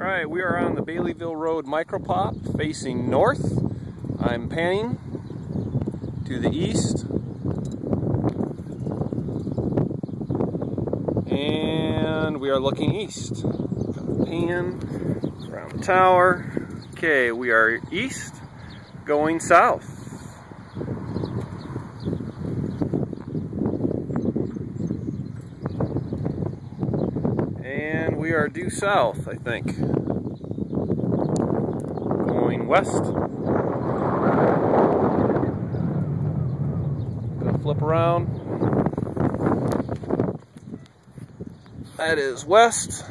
Alright, we are on the Baileyville Road Micropop facing north. I'm panning to the east. And we are looking east. Pan around the tower. Okay, we are east going south. And we are due south, I think. Going west. Gonna flip around. That is west.